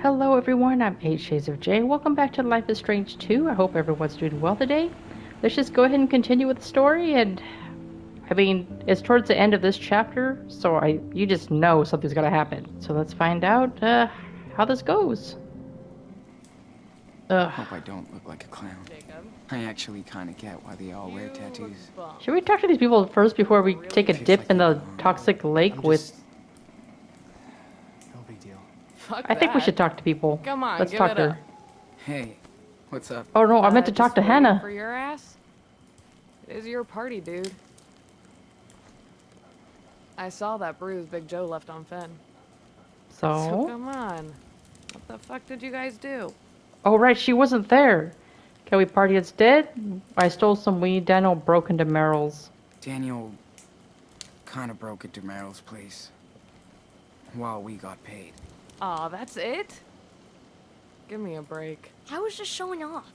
Hello everyone, I'm 8 Shades of J. Welcome back to Life is Strange 2. I hope everyone's doing well today. Let's just go ahead and continue with the story and I mean, it's towards the end of this chapter, so I you just know something's gonna happen. So let's find out uh, how this goes. Ugh. Hope I don't look like a clown. I actually kind of get why they all wear tattoos. Should we talk to these people first before we take a dip in the toxic lake I'm with... just- No big deal. Fuck I think we should talk to people. Come on, Let's give talk it to up. her. Hey, what's up? Oh no, I meant Uh, to talk to Hannah. For your ass? It is your party, dude. I saw that bruise Big Joe left on Finn. So So... come on. What the fuck did you guys do? Oh right, she wasn't there. Can we party instead? I stole some weed. Daniel broke into Merrill's. Daniel kind of broke into Merrill's place while we got paid. Aw, that's it? Give me a break. I was just showing off.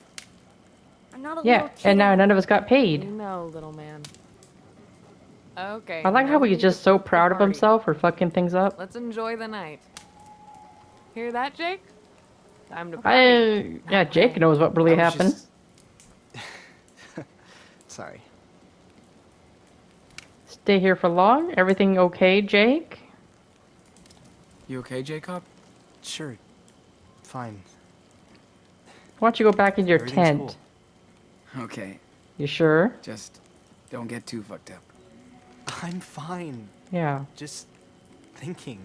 I'm not a Yeah, little kid. and now none of us got You paid. know, little man. Okay. I like how he's just so the proud of himself for fucking things up. Let's enjoy the night. Hear that, Jake? Time to party. I yeah, Jake knows what really happened. just- Sorry. Stay here for long. Everything okay, Jake? You okay, Jacob? Sure. Fine. Why don't you go back in your tent? cool. Okay, You sure? just don't get too fucked up. I'm fine. Yeah. Just thinking.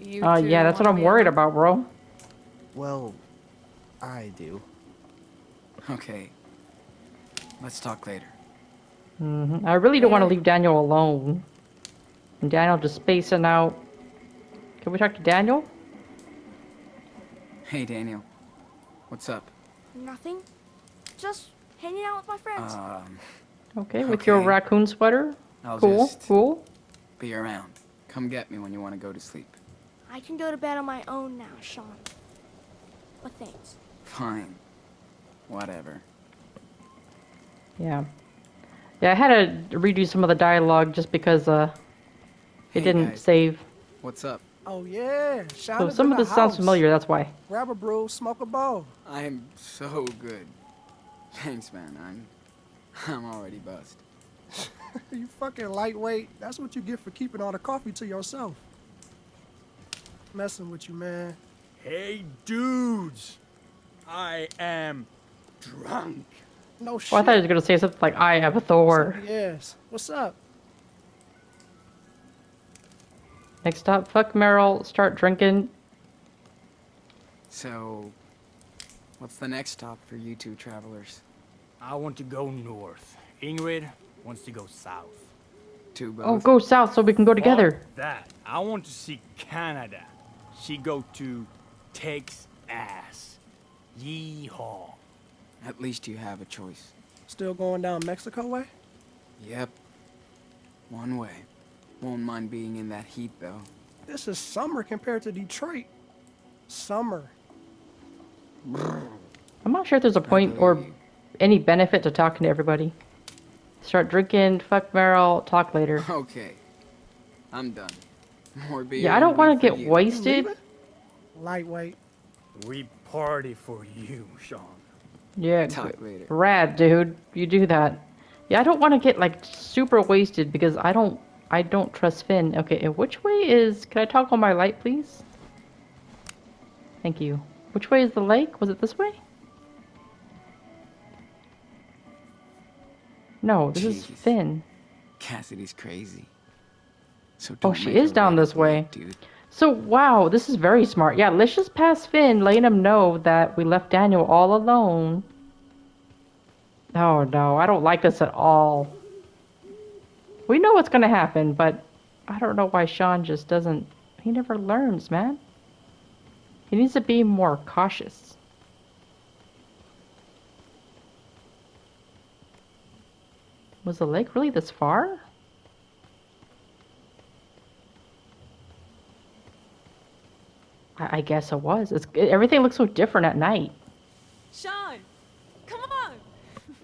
You Uh, yeah, that's what I'm worried about, bro. Well, I do. Okay, let's talk later. hmm I really don't want to leave Daniel alone. And Daniel just spacing out. Can we talk to Daniel? Hey, Daniel, what's up? Nothing. Just hanging out with my friends. Um, Okay, with your raccoon sweater. I'll cool, just cool. be around. Come get me when you want to go to sleep. I can go to bed on my own now, Sean. But thanks. Fine. Whatever. Yeah. Yeah, I had to redo some of the dialogue just because uh, it Hey, didn't guys. save. What's up? Oh yeah, shout So out some of the this sounds familiar, that's why. Grab a brew, smoke a bowl. I'm so good. Thanks, man. I'm I'm already buzzed. you fucking lightweight. That's what you get for keeping all the coffee to yourself. Messing with you, man. Hey, dudes! I am drunk. No shit. Well, I thought he was going to say something like, I have a Thor. Yes. What's up? Next stop, fuck Merrill, start drinking. So, what's the next stop for you two travelers? I want to go north. Ingrid wants to go south. Two both. Oh, go south so we can go together. Fuck that. I want to see Canada. She go to Texas. Yeehaw. At least you have a choice. Still going down Mexico way? Yep. One way. Won't mind being in that heat though. This is summer compared to Detroit. Summer. I'm not sure if there's a point or you. any benefit to talking to everybody. Start drinking, fuck Merrill, talk later. Okay. I'm done. More beer. Yeah, I don't want to get you. wasted. Lightweight. We party for you, Sean. Yeah, Talk later. rad, dude. You do that. Yeah, I don't want to get like super wasted because I don't, I don't trust Finn. Okay, and which way is? Can I toggle my light, please? Thank you. Which way is the lake? Was it this way? No, this is Finn. Cassidy's crazy. So Oh, she is down this way. dude. So, wow, this is very smart. Yeah, let's just pass Finn, letting him know that we left Daniel all alone. Oh, no, I don't like this at all. We know what's gonna happen, but I don't know why Sean just doesn't. He never learns, man. He needs to be more cautious. Was the lake really this far? I, I guess it was. It's, everything looks so different at night. Sean, come on.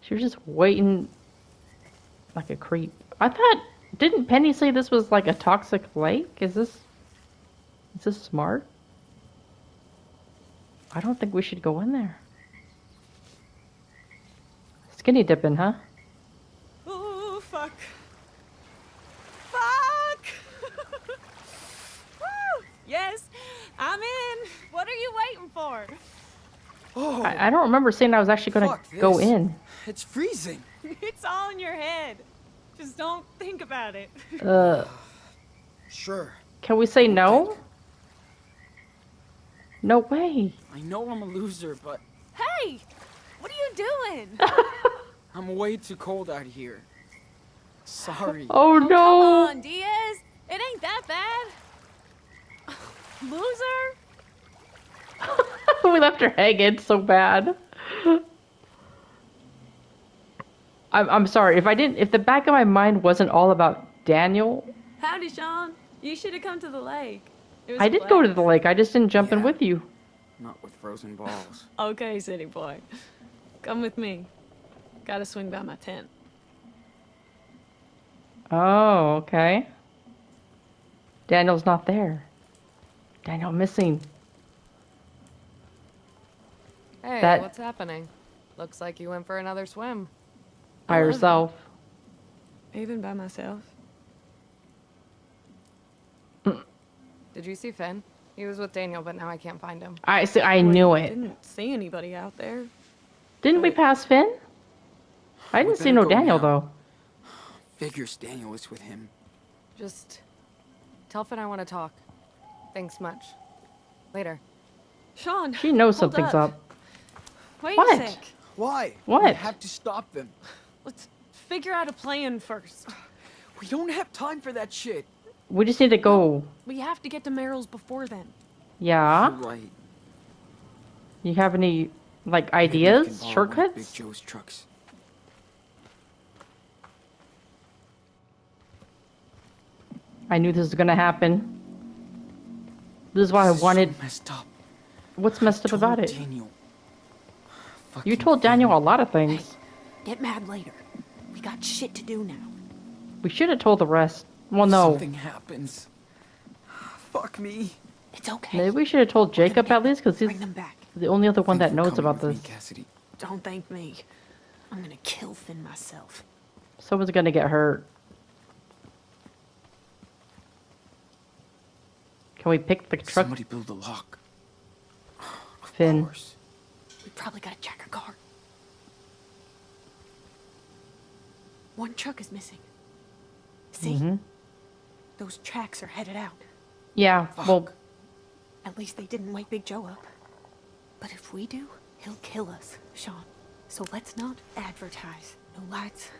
She was just waiting like a creep. I thought didn't Penny say this was like a toxic lake? Is this is this smart? I don't think we should go in there. Skinny dipping, huh? Oh, fuck. Fuck! Woo! Yes, I'm in. What are you waiting for? Oh, I, I don't remember saying I was actually gonna go in. it's freezing. It's all in your head. Just don't think about it. Uh, Sure. can we say no? No way. I know I'm a loser, but Hey! What are you doing? I'm way too cold out here. Sorry. Oh Come no! on, Diaz. It ain't that bad. Loser? we left her hanging so bad. I'm I'm sorry if I didn't if the back of my mind wasn't all about Daniel. Howdy, Sean. You should have come to the lake. It was I did go to the lake. I just didn't jump in with you. Not with frozen balls. Okay, city boy. Come with me. Gotta swing by my tent. Oh, okay. Daniel's not there. Daniel missing. Hey, That- what's happening? Looks like you went for another swim. By love it. herself. Even by myself. Mm. Did you see Finn? He was with Daniel, but now I can't find him. I see. I knew it. Didn't see anybody out there. Didn't we pass Finn? I didn't see no Daniel now. though. Figures Daniel was with him. Just tell Finn I want to talk. Thanks much. Later. Sean. She knows hold something's up. Wait What? a sec. Why? What? We have to stop them. Let's figure out a plan first. We don't have time for that shit. We just need to go. We have to get to Merrill's before then. Yeah. You're right. You have any like Maybe we can ideas, borrow one of shortcuts? Big Joe's trucks. I knew this was gonna happen. This is why I This is so wanted. messed up. What's messed up Told about it? Daniel. You told Daniel a lot of things. Get mad later. We got shit to do now. We should have told the rest. Well, no. Something happens. Fuck me. It's okay. Maybe we should have told Jacob at least, because he's Bring them back. the only other one Thanks that knows about this. Me, Cassidy. Don't thank me. I'm gonna kill Finn myself. Someone's gonna get hurt. Can we pick the truck, Somebody build a lock. Of Finn? course. We probably gotta check her car. One truck is missing. See? Mhm. Those tracks are headed out. Yeah. Well, At least they didn't wake Big Joe up. But if we do, he'll kill us, Sean. So let's not advertise. No lights,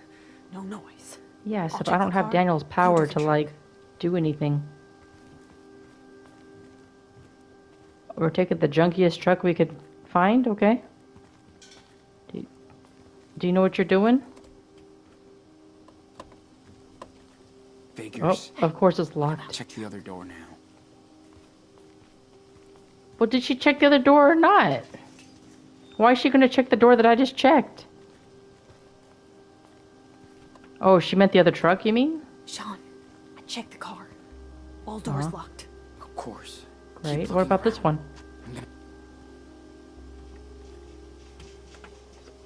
no noise. yeah. So I don't have car, Daniel's power to truck. like do anything. We're taking the junkiest truck we could find. Okay. Do, do you know what you're doing? Oh, Figures. of course it's locked. Check the other door now. Well, did she check the other door or not? Why is she gonna check the door that I just checked? Oh, she meant the other truck, you mean? Sean, I checked the car. All doors Uh-huh. locked. Of course. Keep Great. What looking about this one?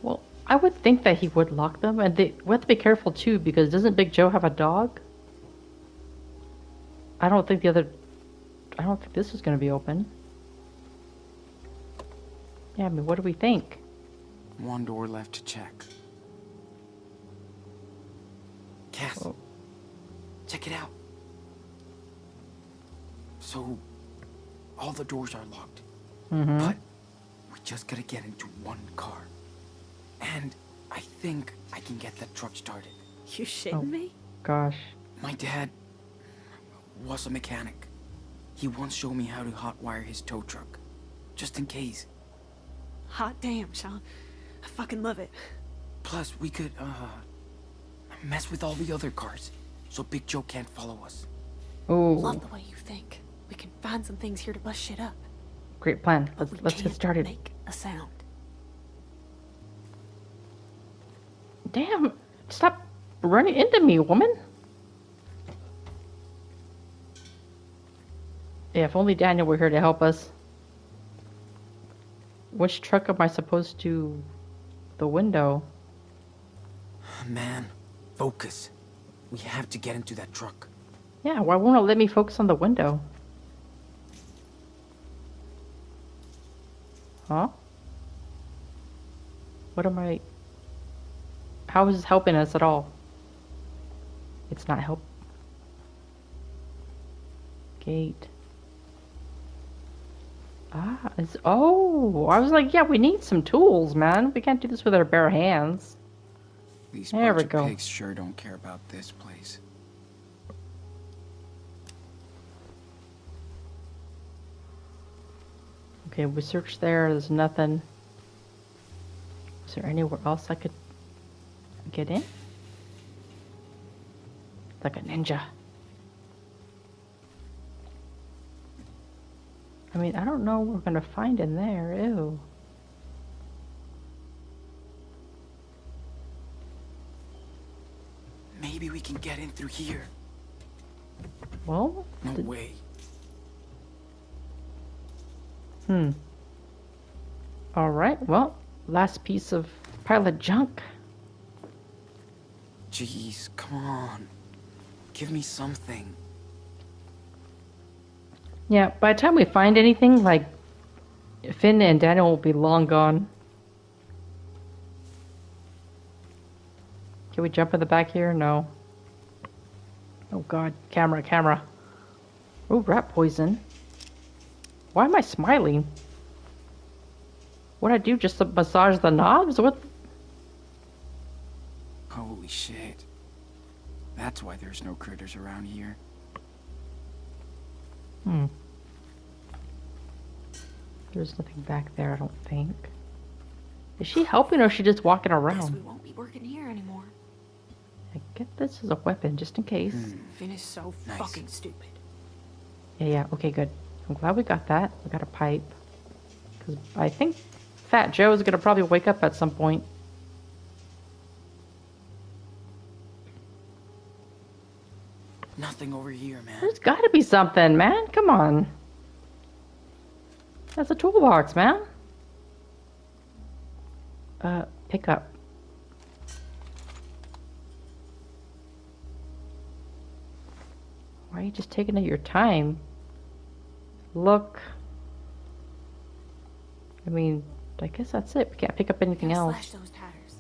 Well, I would think that he would lock them, and they, we have to be careful too, because doesn't Big Joe have a dog? I don't think the other. I don't think this is gonna be open. Yeah, I mean, what do we think? One door left to check. Cass, Oh. check it out. So, all the doors are locked, Mm-hmm. but we just gotta get into one car. And I think I can get that truck started. You shitting Oh. me? Gosh. My dad was a mechanic. He once showed me how to hotwire his tow truck, just in case. Hot damn, Sean. I fucking love it. Plus, we could, uh, mess with all the other cars, so Big Joe can't follow us. Oh, Love the way you think. We can find some things here to bust shit up. great plan. Let's we let's get can't started. Make a sound. Damn! Stop running into me, woman. Yeah, if only Daniel were here to help us. which truck am I supposed to... The window? Man, focus. We have to get into that truck. Yeah, why won't it let me focus on the window? Huh? What am I... How is this helping us at all? It's not help. Gate. Ah, it's... Oh! I was like, yeah, we need some tools, man. We can't do this with our bare hands. These There we go. of pigs sure don't care about this place. Okay, we searched there. There's nothing. Is there anywhere else I could get in? Like a ninja. I mean, I don't know what we're gonna find in there. Ew. Maybe we can get in through here. Well, No way. hmm. All right. Well, last piece of pile of junk. Jeez, come on. Give me something. Yeah. By the time we find anything, like Finn and Daniel will be long gone. Can we jump in the back here? No. Oh god, camera, camera. Oh, rat poison. Why am I smiling? What I do? Just to massage the knobs? What? Holy shit. That's why there's no critters around here. Hmm. There's nothing back there, I don't think. Is she helping or is she just walking Guess around? we won't be working here anymore. I get this as a weapon just in case. Hmm. Finn is so Nice. fucking stupid. Yeah, yeah. Okay, good. I'm glad we got that. We got a pipe. Because I think Fat Joe is going to probably wake up at some point. Nothing over here, man. There's got to be something, man. Come on. That's a toolbox, man. Uh, pick up. Why are you just taking your time? Look. I mean, I guess that's it. We can't pick up anything else. Slash those tatters.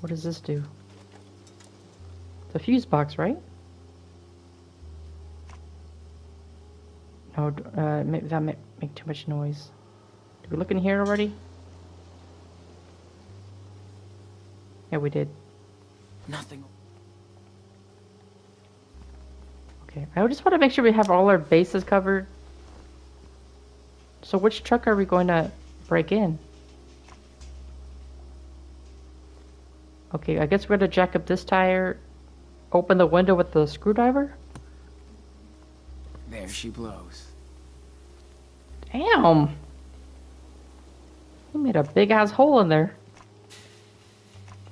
What does this do? The fuse box, right? No, d- uh, that might make too much noise. Did we look in here already? Yeah, we did. Nothing. Okay, I just want to make sure we have all our bases covered. So which truck are we going to break in? Okay, I guess we're going to jack up this tire, open the window with the screwdriver? There she blows. Damn! You made a big ass hole in there.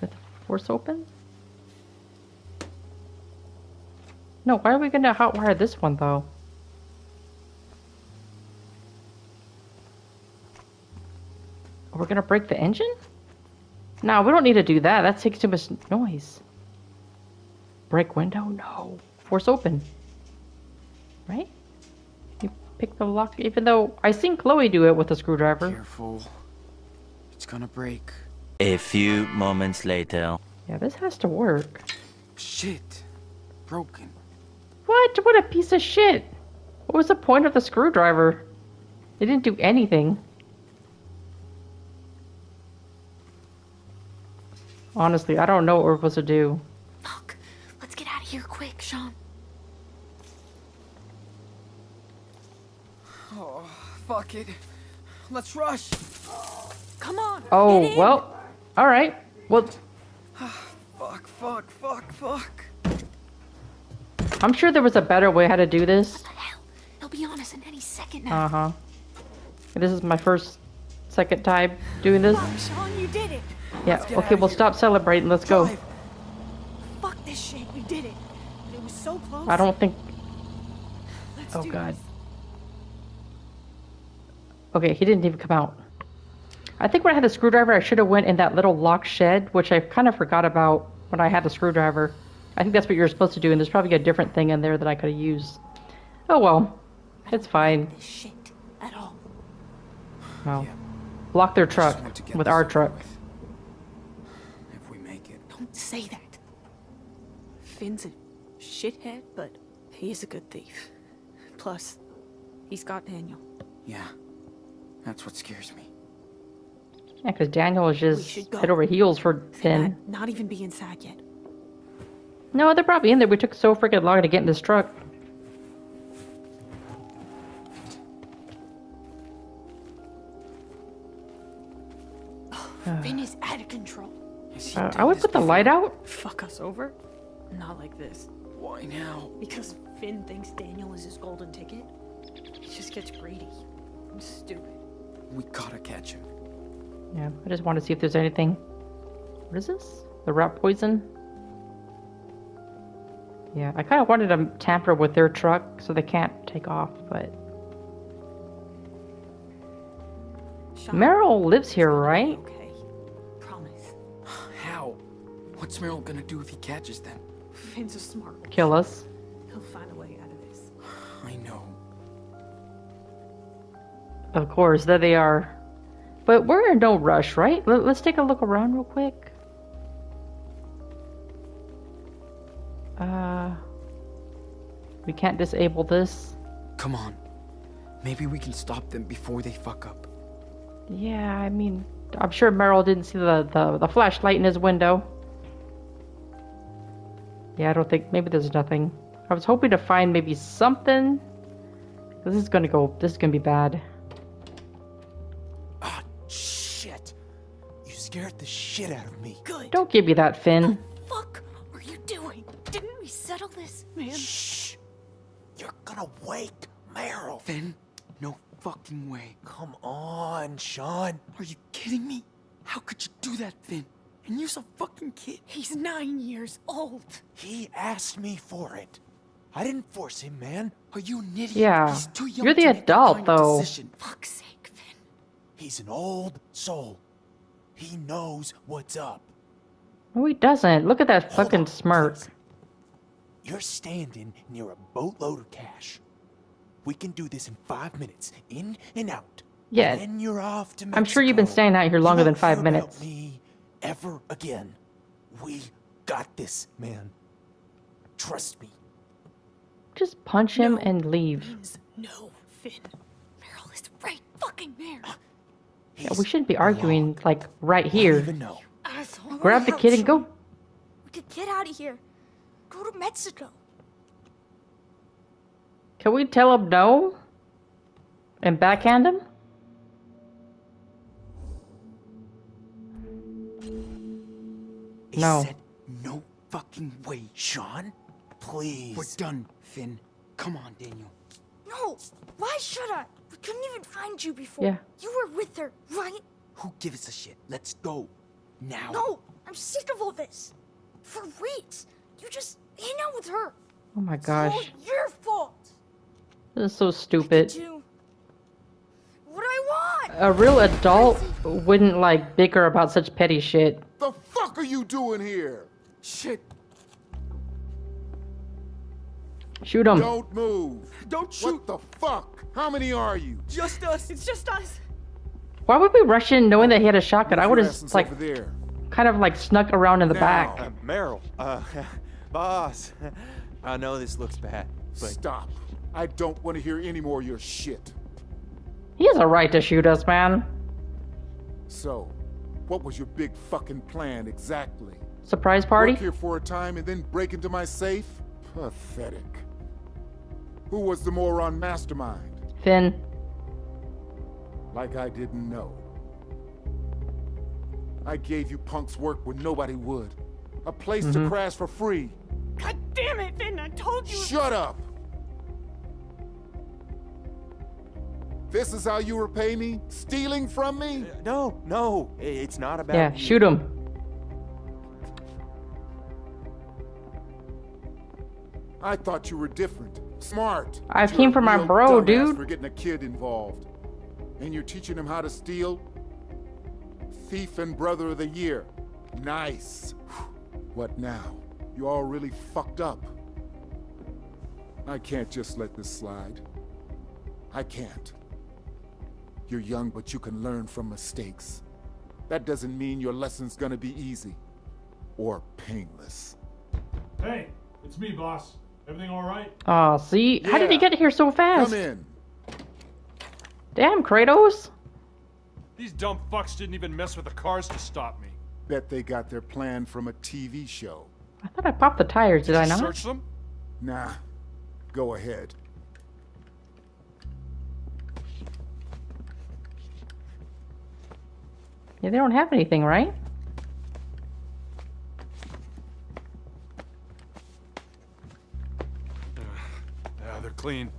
With force open? No, why are we gonna hotwire this one though? We're gonna break the engine? No, we don't need to do that. That takes too much noise. Break window? No. Force open. Right? You pick the lock, even though I seen Chloe do it with a screwdriver. Careful. It's gonna break. A few moments later. Yeah, this has to work. Shit. Broken. What? What a piece of shit! What was the point of the screwdriver? It didn't do anything. Honestly, I don't know what we're supposed to do. Fuck. Let's get out of here quick, Sean. Oh, fuck it. Let's rush. Come on. Oh, well, alright. Well, Fuck, fuck, fuck, fuck. I'm sure there was a better way how to do this. What the hell? He'll be on us in any second now. Uh huh. This is my first, second time doing this. Fuck, Sean, you did it. Yeah, okay, we'll stop celebrating. Let's go. Fuck this shit. We did it. It was so close. I don't think. Let's Oh, do God. this. Okay, he didn't even come out. I think when I had the screwdriver, I should have went in that little locked shed, which I kind of forgot about when I had the screwdriver. I think that's what you're supposed to do, and there's probably a different thing in there that I could have used. Oh well, it's fine. This shit at all. Well, block their truck want to get with our truck. with. If we make it. Don't say that. Finn's a shithead, but he's a good thief. Plus, he's got Daniel. Yeah. That's what scares me. Yeah, because Daniel is just head over heels for Finn. Not even be inside yet. No, they're probably in there. We took so freaking long to get in this truck. Finn is out of control. Uh, I would put the light out. Fuck us over? Not like this. Why now? Because Finn thinks Daniel is his golden ticket. He just gets greedy. I'm stupid. We gotta catch him. Yeah, I just want to see if there's anything. What is this? The rat poison? Yeah, I kind of wanted to tamper with their truck so they can't take off, but Sean, Merrill lives here, it's gonna be right? Okay. Promise. How? What's Merrill gonna do if he catches them? Finn's a smart one. Kill us. He'll find a way out of this. I know. Of course, there they are. But we're in no rush, right? Let, let's take a look around real quick. Uh, we can't disable this. Come on. Maybe we can stop them before they fuck up. Yeah, I mean, I'm sure Merrill didn't see the, the, the flashlight in his window. Yeah, I don't think, maybe there's nothing. I was hoping to find maybe something. This is gonna go, this is gonna be bad. Scared the shit out of me. Good. Don't give me that, Finn. The fuck are you doing? Didn't we settle this, man? Shh. You're gonna wake Merrill. Finn? No fucking way. Come on, Sean. Are you kidding me? How could you do that, Finn? And you're a fucking kid. He's nine years old. He asked me for it. I didn't force him, man. Are you an idiot? Yeah. He's too young You're the to adult, though. decision. Fuck's sake, Finn. He's an old soul. He knows what's up. No, he doesn't. Look at that Hold fucking on, smirk. please. You're standing near a boatload of cash. We can do this in five minutes, in and out. Yeah. Then you're off to Mexico. I'm sure you've been staying out here You longer than five hear about minutes. me ever again. We got this, man. Trust me. Just punch him No. and leave. No, Finn. Merrill is right fucking there. Uh, Yeah, we shouldn't be wrong. arguing, like, right I don't here. even know. Grab the kid and go. We could get out of here. Go to Mexico. Can we tell him no? And backhand him? He No. said, No fucking way. Sean, please. We're done, Finn. Come on, Daniel. No. Why should I? We couldn't even find you before. Yeah. You were with her, right? Who gives a shit? Let's go. Now. No. I'm sick of all this. For weeks, you just hang out with her. Oh my It's all gosh. your fault. This is so stupid. Do what I want. A real adult wouldn't, like, bicker about such petty shit. The fuck are you doing here? Shit. Shoot him. Don't move. Don't shoot. What the fuck? How many are you? Just us. It's just us. Why would we rush in knowing that he had a shotgun? I would have, asses like, there. kind of, like, snuck around in the Now. back. Uh, Merrill, uh, boss, I know this looks bad, but Stop. I don't want to hear any more of your shit. He has a right to shoot us, man. So, what was your big fucking plan exactly? Surprise party? Work here for a time and then break into my safe? Pathetic. Who was the moron mastermind? Finn. Like I didn't know. I gave you punks work when nobody would. A place to mm-hmm. crash for free. God damn it, Finn! I told you. Shut up! This is how you repay me? Stealing from me? Uh, no, no, it's not about Yeah, you. shoot him. I thought you were different. Smart. I came you're for a my bro, dumbass dude. For getting a kid involved. And you're teaching him how to steal? Thief and brother of the year. Nice. What now? You all really fucked up. I can't just let this slide. I can't. You're young, but you can learn from mistakes. That doesn't mean your lesson's gonna be easy. Or painless. Hey, it's me, boss. Everything all right? Aw, see? How did he get here so fast? Come in. Damn, Kratos. These dumb fucks didn't even mess with the cars to stop me. Bet they got their plan from a TV show. I thought I popped the tires, did I not? Search them? Nah. Go ahead. Yeah, they don't have anything, right? Clean.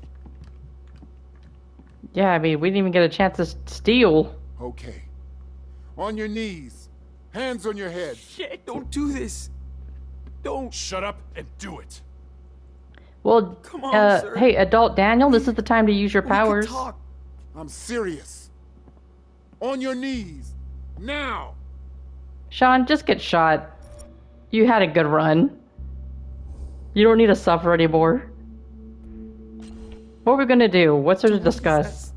Yeah, I mean, we didn't even get a chance to steal. Okay. On your knees. Hands on your head. Shit, don't do this. Don't. Shut up and do it. Well, Come on, uh, sir. hey, adult Daniel, this is the time to use your We can powers. talk. I'm serious. On your knees. Now. Sean, just get shot. You had a good run. You don't need to suffer anymore. What are we gonna do? What's there to discuss?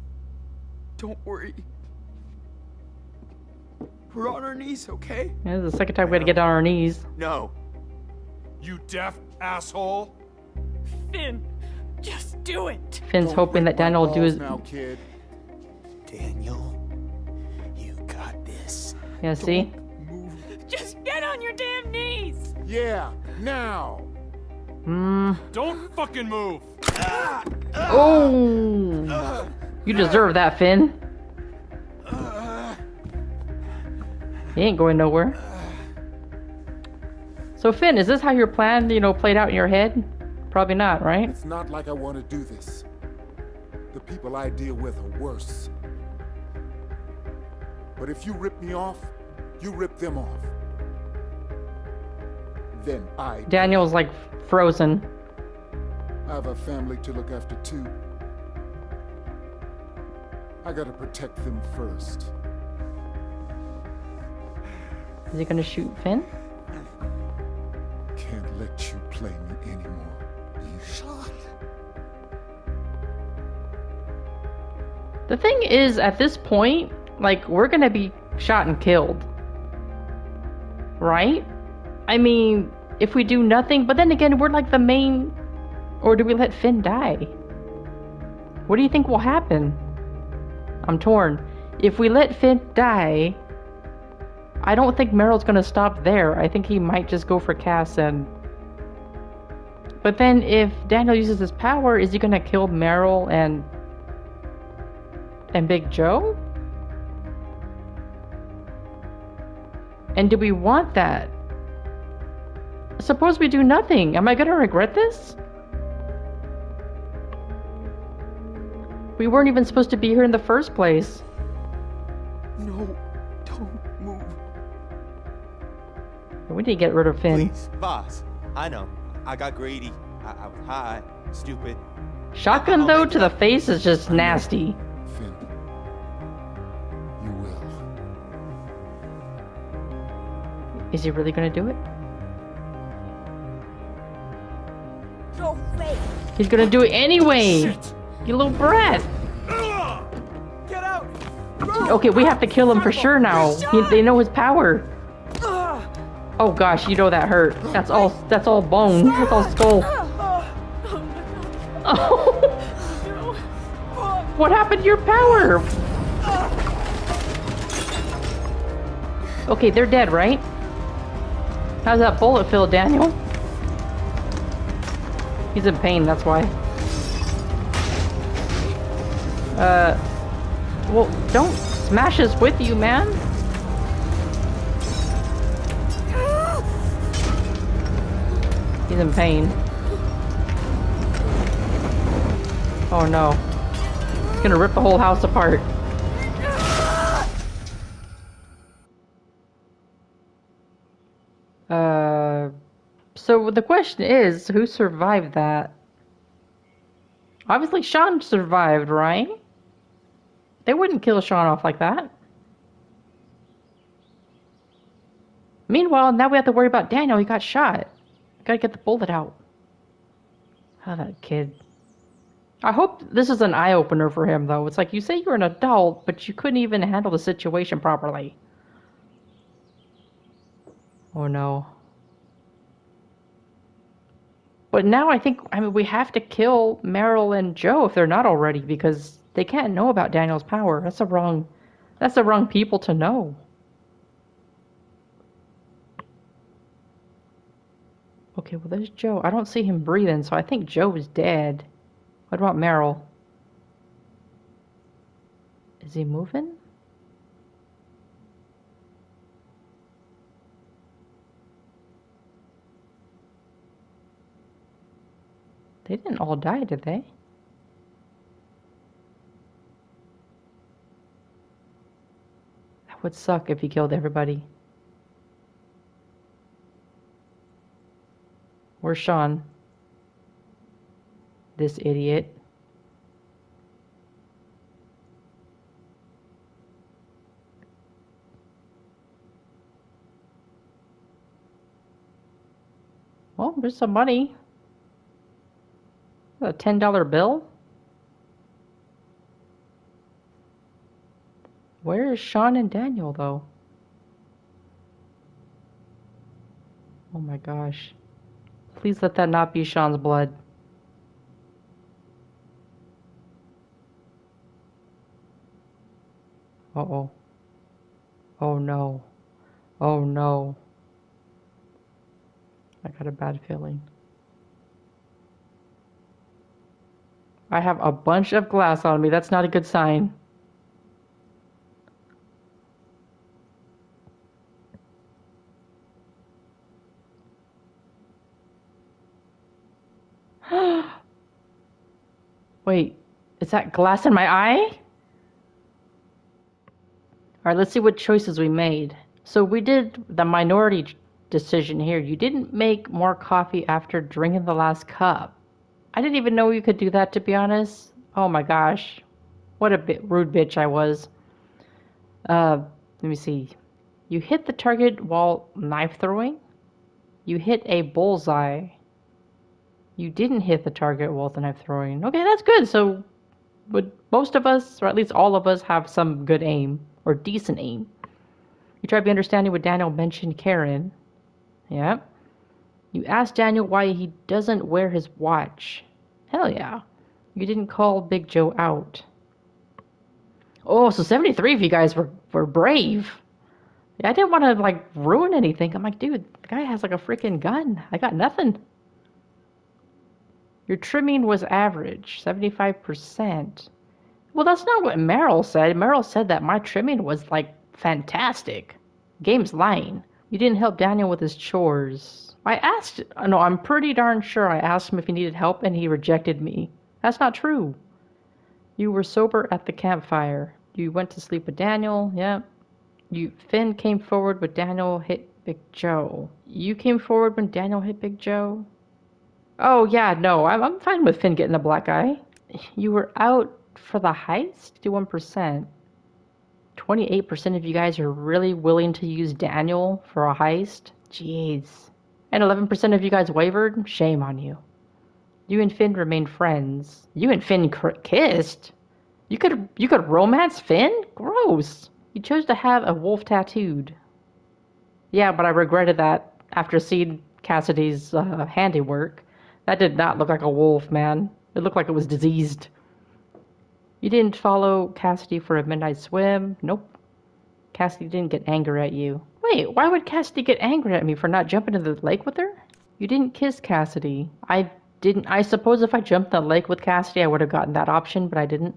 Don't worry. We're on our knees, okay? Yeah, this is the second time we had to get on our knees. No. You deaf asshole. Finn, just do it. Finn's Don't hoping that my Daniel will do his. now, kid. Daniel, you got this. Yeah, see? Just get on your damn knees. Yeah, now. Mm. Don't fucking move. Oh! You deserve that, Finn. He ain't going nowhere. So, Finn, is this how your plan, you know, played out in your head? Probably not, right? It's not like I want to do this. The people I deal with are worse. But if you rip me off, you rip them off. Then I. Daniel's like frozen. I have a family to look after too. I gotta protect them first. Is he gonna shoot Finn? Can't let you play me anymore. You shot. The thing is, at this point, like, we're gonna be shot and killed. Right? I mean, if we do nothing, but then again, we're like the main. Or do we let Finn die? What do you think will happen? I'm torn. If we let Finn die, I don't think Merrill's gonna stop there. I think he might just go for Cass and. But then, if Daniel uses his power, is he gonna kill Merrill and and Big Joe? And do we want that? Suppose we do nothing. Am I gonna regret this? We weren't even supposed to be here in the first place. No, don't move. We need to get rid of Finn. Please, boss. I know. I got greedy. I, I was high, stupid. Shotgun though to the face is just nasty. Finn. You will. Is he really gonna do it? He's gonna do it anyway. You little brat. Get out! Okay, we have to kill him for sure now. He, they know his power. Oh gosh, you know that hurt. That's all. That's all bone. That's all skull. Oh. What happened to your power? Okay, they're dead, right? How's that bullet feel, Daniel? He's in pain, that's why. Uh, well, don't smash us with you, man. He's in pain. Oh no. He's gonna rip the whole house apart. Uh, so the question is, who survived that? Obviously, Sean survived, right? They wouldn't kill Sean off like that. Meanwhile, now we have to worry about Daniel. He got shot. Gotta get the bullet out. Oh, that kid. I hope this is an eye opener for him, though. It's like you say you're an adult, but you couldn't even handle the situation properly. Oh no. But now I think, I mean, we have to kill Merrill and Joe if they're not already, because they can't know about Daniel's power. That's the wrong, that's the wrong people to know. Okay, well, there's Joe. I don't see him breathing, so I think Joe is dead. What about Merrill? Is he moving? They didn't all die, did they? Would suck if he killed everybody. Where's Sean? This idiot. Well, there's some money. A $10 bill? Where is Sean and Daniel, though? Oh my gosh. Please let that not be Sean's blood. Uh-oh. Oh no. Oh no. I got a bad feeling. I have a bunch of glass on me. That's not a good sign. Wait, is that glass in my eye? All right, let's see what choices we made. So we did the minority decision here. You didn't make more coffee after drinking the last cup. I didn't even know you could do that, to be honest. Oh my gosh. What a bit rude bitch I was. Uh, let me see. You hit the target while knife throwing. You hit a bullseye. You didn't hit the target while the knife throwing. Okay, that's good. So, would most of us, or at least all of us, have some good aim or decent aim? You try to be understanding what Daniel mentioned Karen. Yeah. You asked Daniel why he doesn't wear his watch. Hell yeah. You didn't call Big Joe out. Oh, so 73 of you guys were, were brave. I didn't want to, like, ruin anything. I'm like, dude, the guy has, like, a freaking gun. I got nothing. Your trimming was average, 75%. Well, that's not what Merrill said. Merrill said that my trimming was, like, fantastic. Game's lying. You didn't help Daniel with his chores. I asked, no, I'm pretty darn sure I asked him if he needed help and he rejected me. That's not true. You were sober at the campfire. You went to sleep with Daniel, yeah. You Finn came forward when Daniel hit Big Joe. You came forward when Daniel hit Big Joe? Oh, yeah, no, I'm, I'm fine with Finn getting a black eye. You were out for the heist? 51%. 28% of you guys are really willing to use Daniel for a heist? Jeez and 11% of you guys wavered, shame on you. You and Finn remained friends. You and Finn kissed? You could you could romance Finn? Gross. You chose to have a wolf tattooed. Yeah, but I regretted that after seeing Cassidy's uh, handiwork. That did not look like a wolf, man. It looked like it was diseased. You didn't follow Cassidy for a midnight swim? Nope. Cassidy didn't get angry at you. Wait, why would Cassidy get angry at me for not jumping into the lake with her? You didn't kiss Cassidy. I didn't. I suppose if I jumped the lake with Cassidy, I would have gotten that option, but I didn't.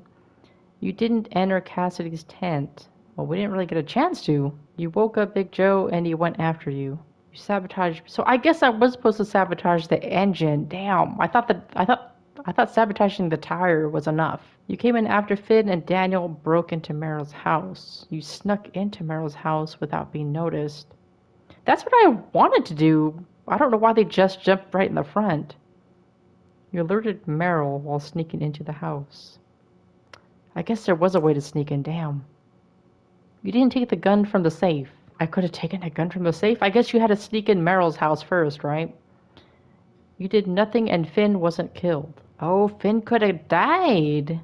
You didn't enter Cassidy's tent. Well, we didn't really get a chance to. You woke up Big Joe and he went after you. You sabotaged. So I guess I was supposed to sabotage the engine. Damn. I thought that. I thought. I thought sabotaging the tire was enough. You came in after Finn and Daniel broke into Merrill's house. You snuck into Merrill's house without being noticed. That's what I wanted to do. I don't know why they just jumped right in the front. You alerted Merrill while sneaking into the house. I guess there was a way to sneak in. Damn. You didn't take the gun from the safe. I could have taken a gun from the safe. I guess you had to sneak in Merrill's house first, right? You did nothing and Finn wasn't killed. Oh, Finn could have died.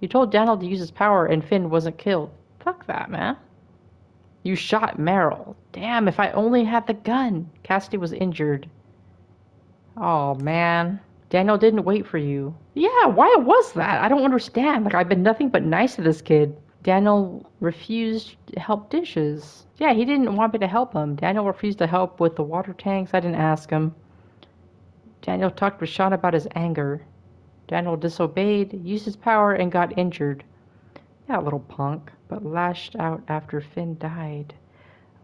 You told Daniel to use his power and Finn wasn't killed. Fuck that, man. You shot Merrill. Damn, if I only had the gun. Cassidy was injured. Oh, man. Daniel didn't wait for you. Yeah, why was that? I don't understand. Like, I've been nothing but nice to this kid. Daniel refused to help dishes. Yeah, he didn't want me to help him. Daniel refused to help with the water tanks. I didn't ask him. Daniel talked with Sean about his anger. Daniel disobeyed, used his power, and got injured. Yeah, little punk, but lashed out after Finn died.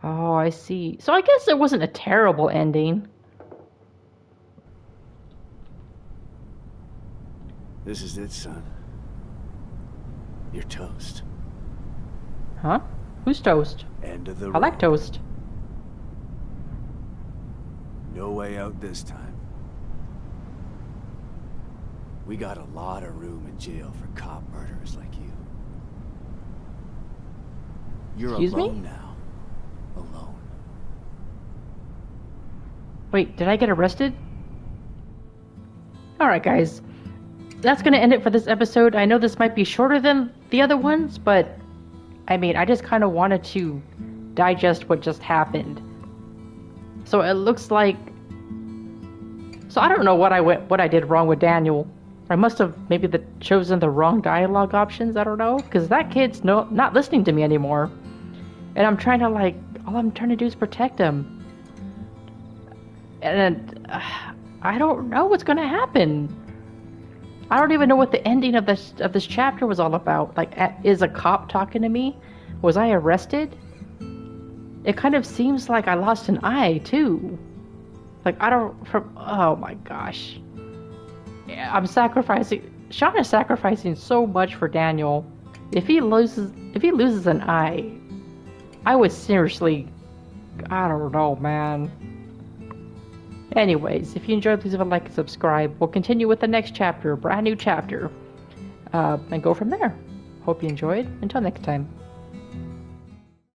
Oh, I see. So I guess it wasn't a terrible ending. This is it, son. You're toast. Huh? Who's toast? End of the I like toast. No way out this time. We got a lot of room in jail for cop murderers like you. You're Excuse me? alone now. Alone. Wait, did I get arrested? Alright, guys. That's gonna end it for this episode. I know this might be shorter than the other ones, but I mean, I just kind of wanted to digest what just happened. So it looks like. So I don't know what I went, what I did wrong with Daniel. I must have maybe the, chosen the wrong dialogue options. I don't know, because that kid's no not listening to me anymore, and I'm trying to like all I'm trying to do is protect him. And uh, I don't know what's gonna happen. I don't even know what the ending of this of this chapter was all about. Like, is a cop talking to me? Was I arrested? It kind of seems like I lost an eye too. Like I don't from oh my gosh. I'm sacrificing Sean is sacrificing so much for Daniel. If he loses if he loses an eye, I would seriously I don't know, man. Anyways, if you enjoyed, please leave a like and subscribe. We'll continue with the next chapter, brand new chapter, uh, and go from there. Hope you enjoyed. Until next time.